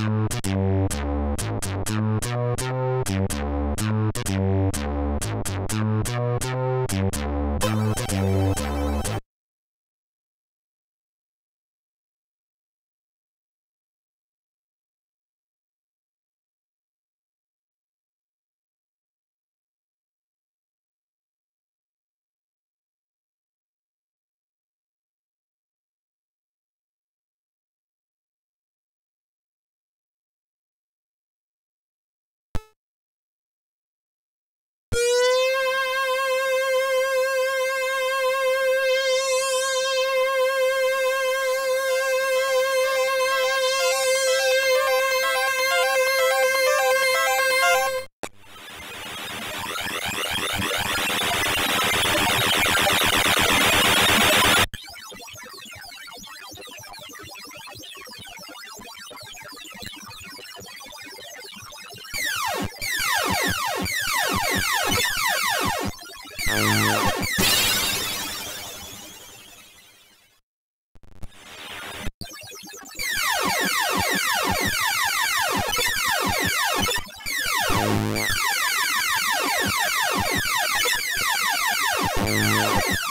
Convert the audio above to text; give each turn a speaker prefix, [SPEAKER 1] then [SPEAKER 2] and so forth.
[SPEAKER 1] Peace. Yeah.